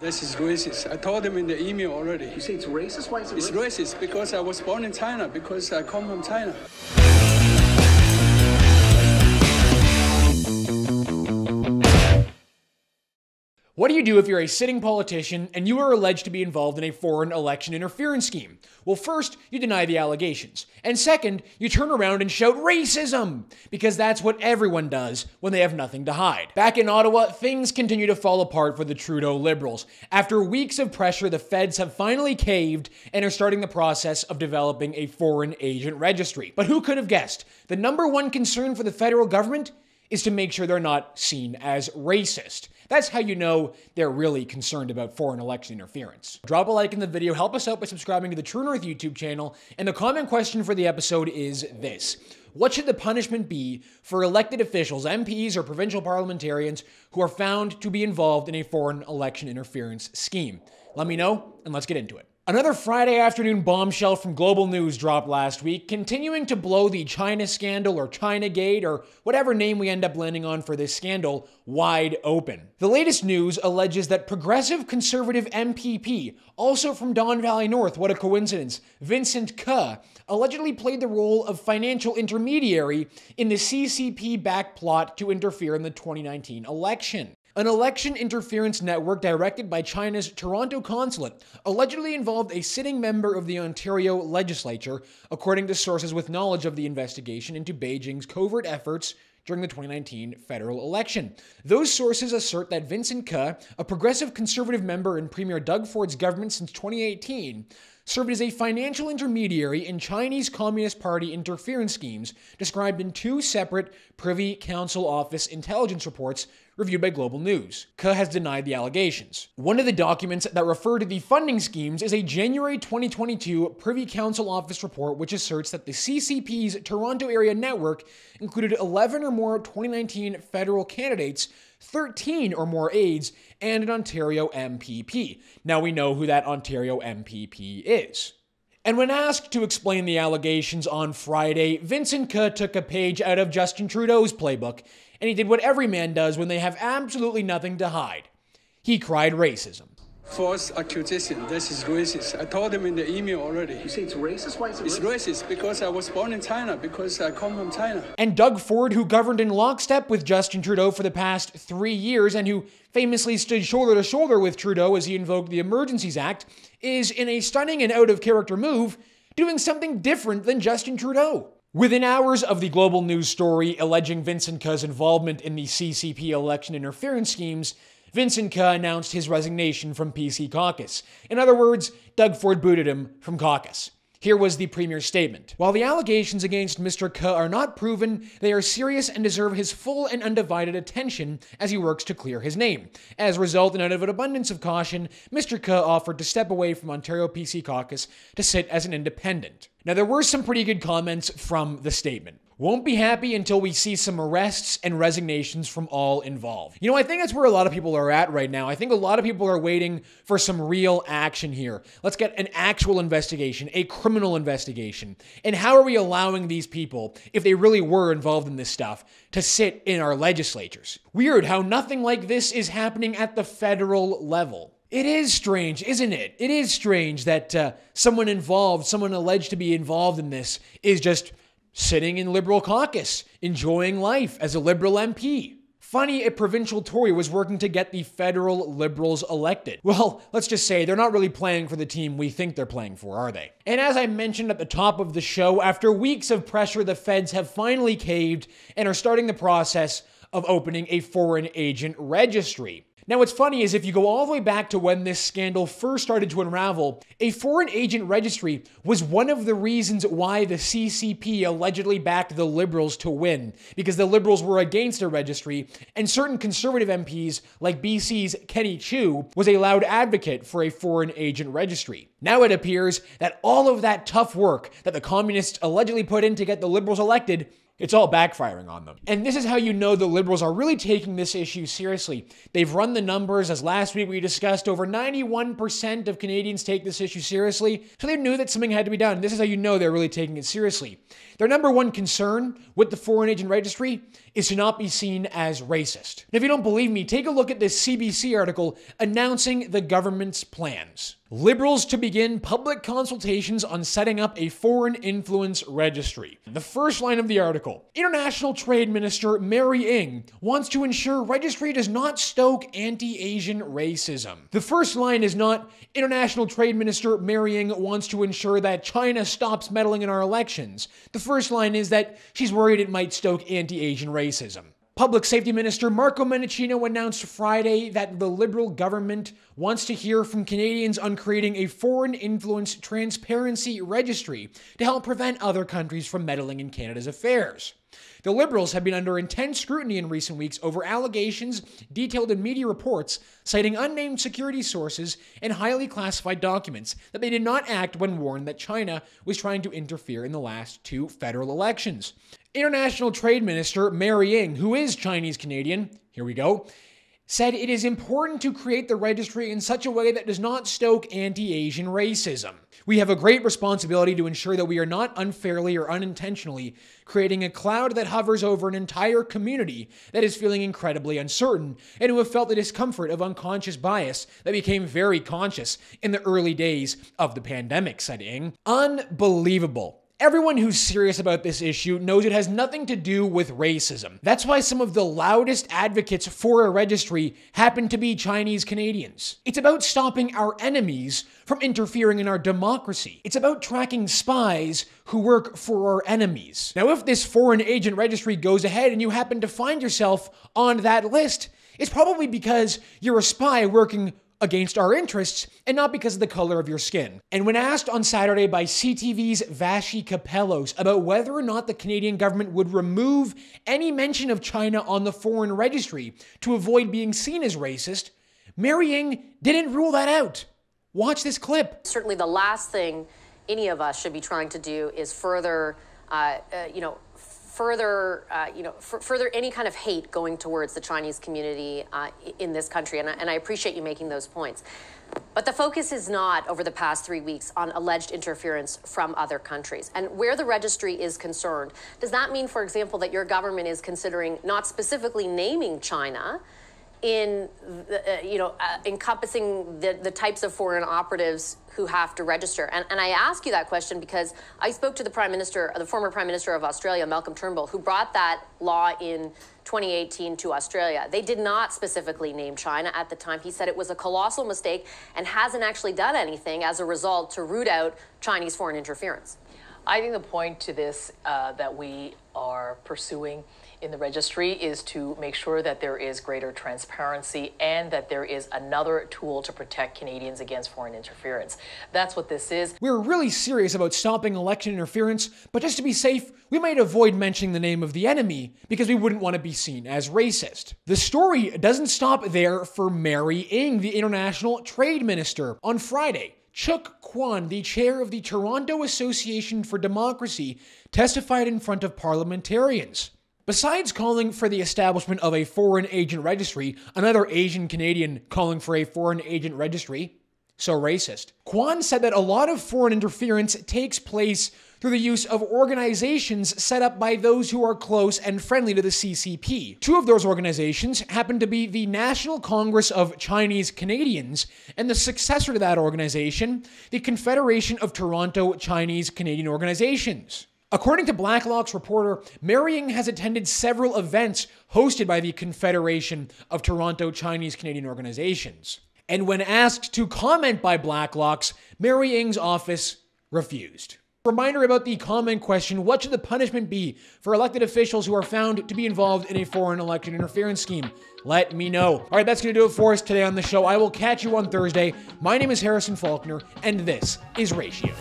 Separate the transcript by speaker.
Speaker 1: This is racist. I told him in the email already.
Speaker 2: You say it's racist? Why is it
Speaker 1: It's
Speaker 2: racist?
Speaker 1: racist because I was born in China, because I come from China.
Speaker 3: What do you do if you're a sitting politician and you are alleged to be involved in a foreign election interference scheme? Well, first, you deny the allegations. And second, you turn around and shout racism! Because that's what everyone does when they have nothing to hide. Back in Ottawa, things continue to fall apart for the Trudeau Liberals. After weeks of pressure, the feds have finally caved and are starting the process of developing a foreign agent registry. But who could have guessed? The number one concern for the federal government is to make sure they're not seen as racist. That's how you know they're really concerned about foreign election interference. Drop a like in the video, help us out by subscribing to the True North YouTube channel, and the comment question for the episode is this. What should the punishment be for elected officials, MPs, or provincial parliamentarians who are found to be involved in a foreign election interference scheme? Let me know, and let's get into it. Another Friday afternoon bombshell from Global News dropped last week, continuing to blow the China scandal or China Gate or whatever name we end up landing on for this scandal wide open. The latest news alleges that progressive conservative MPP, also from Don Valley North, what a coincidence, Vincent Ke, allegedly played the role of financial intermediary in the CCP backed plot to interfere in the 2019 election. An election interference network directed by China's Toronto consulate allegedly involved a sitting member of the Ontario legislature, according to sources with knowledge of the investigation into Beijing's covert efforts during the 2019 federal election. Those sources assert that Vincent Ke, a progressive conservative member in Premier Doug Ford's government since 2018, served as a financial intermediary in Chinese Communist Party interference schemes described in two separate Privy Council Office intelligence reports reviewed by Global News. Ke has denied the allegations. One of the documents that refer to the funding schemes is a January 2022 Privy Council Office report which asserts that the CCP's Toronto area network included 11 or more 2019 federal candidates 13 or more aides, and an Ontario MPP. Now we know who that Ontario MPP is. And when asked to explain the allegations on Friday, Vincent Ke took a page out of Justin Trudeau's playbook, and he did what every man does when they have absolutely nothing to hide. He cried racism.
Speaker 1: False accusation. This is racist. I told him in the email already.
Speaker 2: You say it's racist? Why is it
Speaker 1: It's
Speaker 2: racist?
Speaker 1: racist because I was born in China, because I come from China.
Speaker 3: And Doug Ford, who governed in lockstep with Justin Trudeau for the past three years and who famously stood shoulder to shoulder with Trudeau as he invoked the Emergencies Act, is in a stunning and out of character move doing something different than Justin Trudeau. Within hours of the global news story alleging Vincent Ke's involvement in the CCP election interference schemes, Vincent Ke announced his resignation from PC caucus. In other words, Doug Ford booted him from caucus. Here was the Premier's statement. While the allegations against Mr. Ke are not proven, they are serious and deserve his full and undivided attention as he works to clear his name. As a result, and out of an abundance of caution, Mr. Ke offered to step away from Ontario PC caucus to sit as an independent. Now, there were some pretty good comments from the statement. Won't be happy until we see some arrests and resignations from all involved. You know, I think that's where a lot of people are at right now. I think a lot of people are waiting for some real action here. Let's get an actual investigation, a criminal investigation. And how are we allowing these people, if they really were involved in this stuff, to sit in our legislatures? Weird how nothing like this is happening at the federal level. It is strange, isn't it? It is strange that uh, someone involved, someone alleged to be involved in this, is just sitting in Liberal caucus, enjoying life as a Liberal MP. Funny a provincial Tory was working to get the federal Liberals elected. Well, let's just say they're not really playing for the team we think they're playing for, are they? And as I mentioned at the top of the show, after weeks of pressure, the feds have finally caved and are starting the process of opening a foreign agent registry. Now, what's funny is if you go all the way back to when this scandal first started to unravel, a foreign agent registry was one of the reasons why the CCP allegedly backed the Liberals to win, because the Liberals were against a registry, and certain conservative MPs, like BC's Kenny Chiu, was a loud advocate for a foreign agent registry. Now it appears that all of that tough work that the communists allegedly put in to get the Liberals elected It's all backfiring on them. And this is how you know the Liberals are really taking this issue seriously. They've run the numbers, as last week we discussed, over 91% of Canadians take this issue seriously, so they knew that something had to be done. This is how you know they're really taking it seriously. Their number one concern with the Foreign Agent Registry is to not be seen as racist. If you don't believe me, take a look at this CBC article announcing the government's plans. Liberals to begin public consultations on setting up a foreign influence registry. The first line of the article International Trade Minister Mary Ng wants to ensure registry does not stoke anti Asian racism. The first line is not International Trade Minister Mary Ng wants to ensure that China stops meddling in our elections. The first line is that she's worried it might stoke anti Asian racism. Public Safety Minister Marco Mendicino announced Friday that the Liberal government wants to hear from Canadians on creating a foreign influence transparency registry to help prevent other countries from meddling in Canada's affairs. The Liberals have been under intense scrutiny in recent weeks over allegations detailed in media reports citing unnamed security sources and highly classified documents that they did not act when warned that China was trying to interfere in the last two federal elections. International Trade Minister Mary Ng, who is Chinese Canadian, here we go, said it is important to create the registry in such a way that does not stoke anti Asian racism. We have a great responsibility to ensure that we are not unfairly or unintentionally creating a cloud that hovers over an entire community that is feeling incredibly uncertain and who have felt the discomfort of unconscious bias that became very conscious in the early days of the pandemic, said Ng. Unbelievable. Everyone who's serious about this issue knows it has nothing to do with racism. That's why some of the loudest advocates for a registry happen to be Chinese Canadians. It's about stopping our enemies from interfering in our democracy. It's about tracking spies who work for our enemies. Now, if this foreign agent registry goes ahead and you happen to find yourself on that list, it's probably because you're a spy working against our interests and not because of the color of your skin. And when asked on Saturday by CTV's Vassy Kapelos about whether or not the Canadian government would remove any mention of China on the foreign registry to avoid being seen as racist, Mary Ng didn't rule that out. Watch this clip.
Speaker 4: Certainly, the last thing any of us should be trying to do is further, uh, uh, you know, further, uh, you know, further any kind of hate going towards the Chinese community uh, in this country. And I, and I appreciate you making those points. But the focus is not over the past three weeks on alleged interference from other countries. And where the registry is concerned, does that mean, for example, that your government is considering not specifically naming China? In the, uh, you know uh, encompassing the, the types of foreign operatives who have to register. And, and i ask you that question because i spoke to the prime minister the former prime minister of australia malcolm turnbull who brought that law in 2018 to australia. They did not specifically name china at the time. He said it was a colossal mistake and hasn't actually done anything as a result to root out chinese foreign interference.
Speaker 5: I think the point to this uh, that we are pursuing in the registry is to make sure that there is greater transparency and that there is another tool to protect Canadians against foreign interference. That's what this is.
Speaker 3: We're really serious about stopping election interference, but just to be safe, we might avoid mentioning the name of the enemy because we wouldn't want to be seen as racist. The story doesn't stop there for Mary Ng, the international trade minister. On Friday, Cheuk Kwan, the chair of the Toronto Association for Democracy, testified in front of parliamentarians. Besides calling for the establishment of a foreign agent registry, another Asian Canadian calling for a foreign agent registry, so racist. Kwan said that a lot of foreign interference takes place through the use of organizations set up by those who are close and friendly to the CCP. Two of those organizations happen to be the National Congress of Chinese Canadians and the successor to that organization, the Confederation of Toronto Chinese Canadian Organizations. According to Blacklock's reporter, Mary Ng has attended several events hosted by the Confederation of Toronto Chinese Canadian Organizations. And when asked to comment by Blacklocks, Mary Ng's office refused. Reminder about the comment question What should the punishment be for elected officials who are found to be involved in a foreign election interference scheme? Let me know. All right, that's going to do it for us today on the show. I will catch you on Thursday. My name is Harrison Faulkner, and this is Ratio.